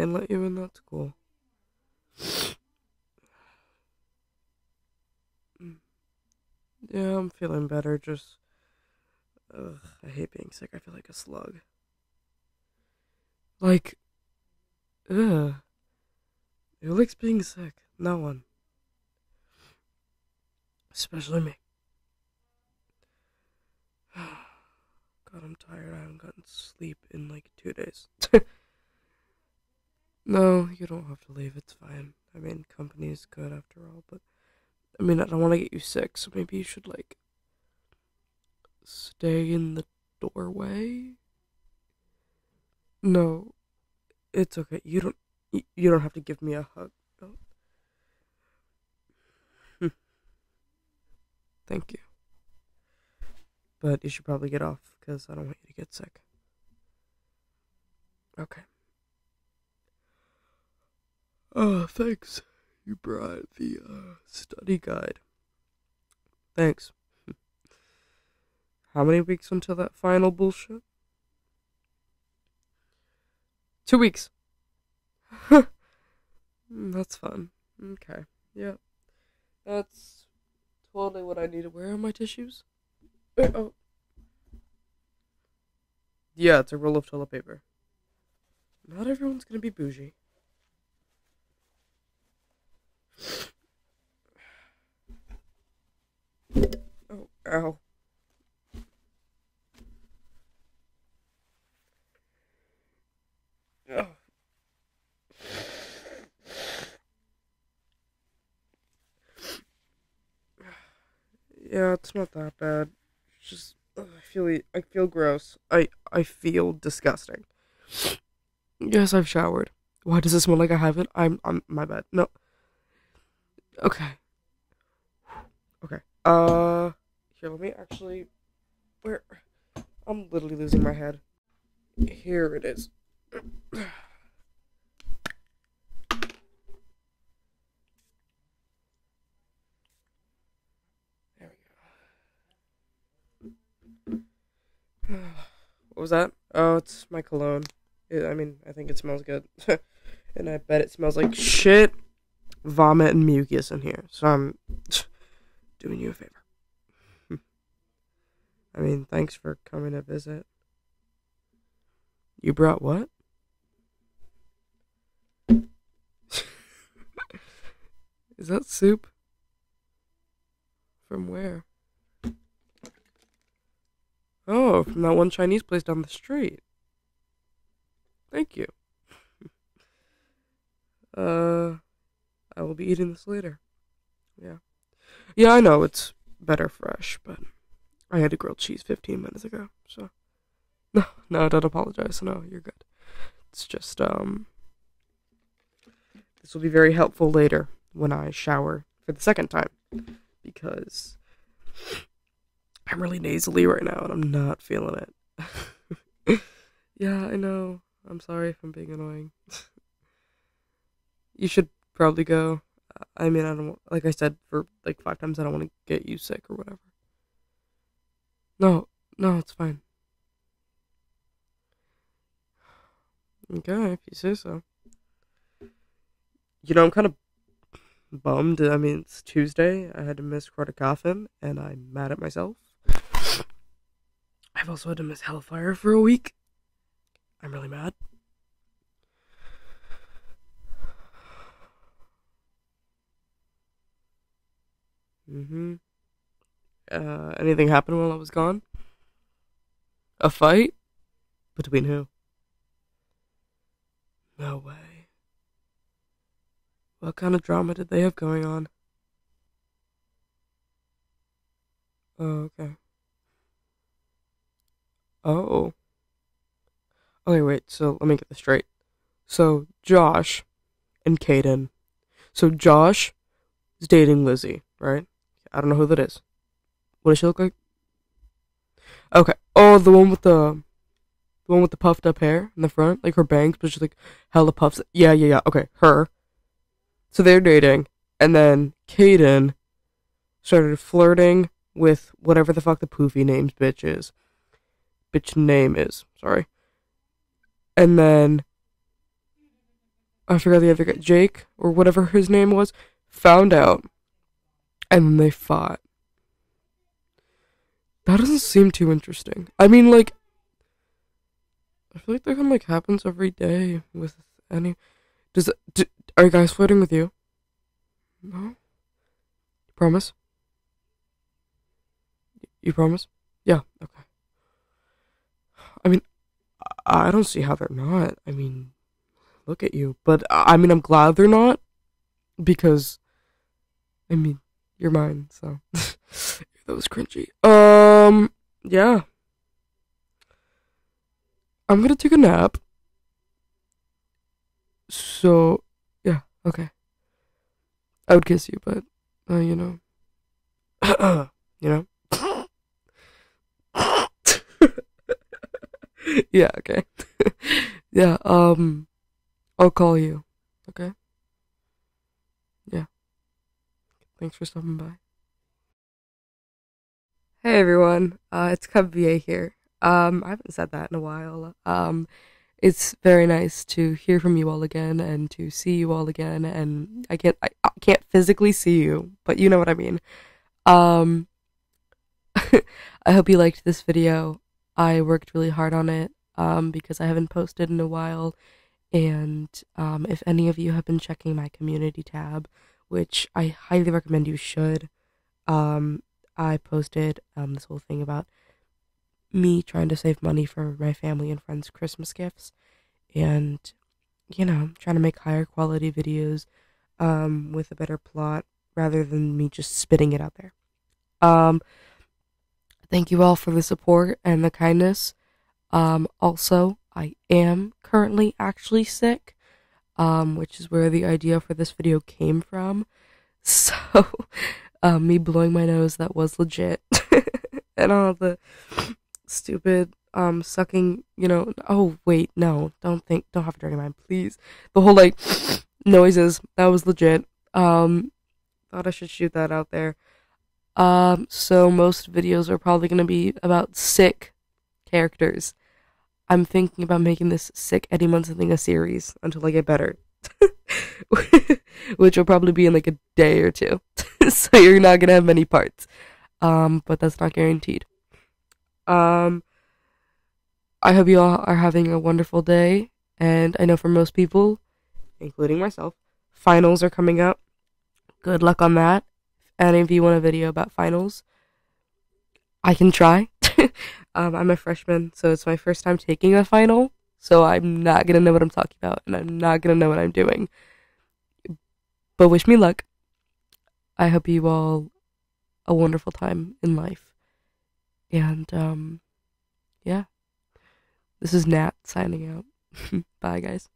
you in? That's cool. Yeah, I'm feeling better. Just, ugh, I hate being sick. I feel like a slug. Like, ugh. Who likes being sick? No one. Especially me. God, I'm tired. I haven't gotten sleep in like two days. no, you don't have to leave. It's fine. I mean, company is good after all, but I mean, I don't want to get you sick, so maybe you should like stay in the doorway. No, it's okay. You don't. You don't have to give me a hug. No. Thank you. But you should probably get off because I don't want you to get sick. Okay. Oh, thanks. You brought the uh, study guide. Thanks. How many weeks until that final bullshit? Two weeks. That's fun. Okay. Yeah. That's totally what I need. to wear on my tissues? Uh, oh. Yeah, it's a roll of toilet paper. Not everyone's gonna be bougie. Oh, ow. Oh. Yeah, it's not that bad. It's just ugh, I feel I feel gross. I I feel disgusting. Yes, I've showered. Why does it smell like I haven't? I'm I'm my bad. No. Okay. Okay. Uh here, let me actually where I'm literally losing my head. Here it is. There we go. What was that? Oh, it's my cologne. It, I mean, I think it smells good. and I bet it smells like shit, vomit, and mucus in here. So I'm doing you a favor. I mean, thanks for coming to visit. You brought what? Is that soup? From where? Oh, from that one Chinese place down the street. Thank you. uh, I will be eating this later. Yeah. Yeah, I know it's better fresh, but I had a grilled cheese 15 minutes ago, so. No, no, don't apologize. No, you're good. It's just, um. This will be very helpful later when I shower for the second time because I'm really nasally right now and I'm not feeling it. yeah, I know. I'm sorry if I'm being annoying. you should probably go. I mean, I don't like I said for like five times. I don't want to get you sick or whatever. No, no, it's fine. Okay, if you say so. You know, I'm kind of bummed. I mean, it's Tuesday. I had to miss Corroded Coffin, and I'm mad at myself. I've also had to miss Hellfire for a week. I'm really mad. Mm-hmm. Uh, anything happened while I was gone? A fight? Between who? No way. What kind of drama did they have going on? Oh, okay. Oh. Okay, wait, so let me get this straight. So, Josh and Caden. So, Josh is dating Lizzie, right? I don't know who that is. What does she look like? Okay. Oh, the one with the the one with the puffed up hair in the front, like her bangs, but she's like hella puffs. Yeah, yeah, yeah. Okay, her. So they're dating, and then Caden started flirting with whatever the fuck the poofy name's bitch is. Bitch name is. Sorry. And then I forgot the other guy, Jake or whatever his name was, found out, and then they fought. That doesn't seem too interesting. I mean, like, I feel like that kind of like happens every day with any. Does do, are you guys flirting with you? No. Promise. You promise? Yeah. Okay. I mean, I don't see how they're not. I mean, look at you. But I mean, I'm glad they're not because, I mean, you're mine. So that was cringy. Um, yeah. I'm gonna take a nap. So, yeah, okay. I would kiss you, but, uh, you know. you know? yeah, okay. yeah, um, I'll call you. Okay? Yeah. Thanks for stopping by. Hey everyone, uh, it's Cubva here. Um, I haven't said that in a while. Um, it's very nice to hear from you all again and to see you all again. And I can't, I, I can't physically see you, but you know what I mean. Um, I hope you liked this video. I worked really hard on it um, because I haven't posted in a while. And um, if any of you have been checking my community tab, which I highly recommend you should, um, I posted um, this whole thing about me trying to save money for my family and friends' Christmas gifts, and you know, trying to make higher quality videos um, with a better plot rather than me just spitting it out there. Um, thank you all for the support and the kindness. Um, also, I am currently actually sick, um, which is where the idea for this video came from. So, um, me blowing my nose, that was legit. and all the stupid, um, sucking, you know, oh, wait, no, don't think, don't have a dirty mind, please. The whole, like, noises, that was legit. Um, thought I should shoot that out there. Um, so most videos are probably gonna be about sick characters. I'm thinking about making this sick Eddie Munson thing a series until I get better. Which will probably be in like a day or two. so you're not gonna have many parts. Um, but that's not guaranteed. Um, I hope you all are having a wonderful day. And I know for most people, including myself, finals are coming up. Good luck on that. And if you want a video about finals, I can try. um, I'm a freshman, so it's my first time taking a final, so I'm not gonna know what I'm talking about, and I'm not gonna know what I'm doing. But wish me luck. I hope you all a wonderful time in life. And, um, yeah. This is Nat signing out. Bye, guys.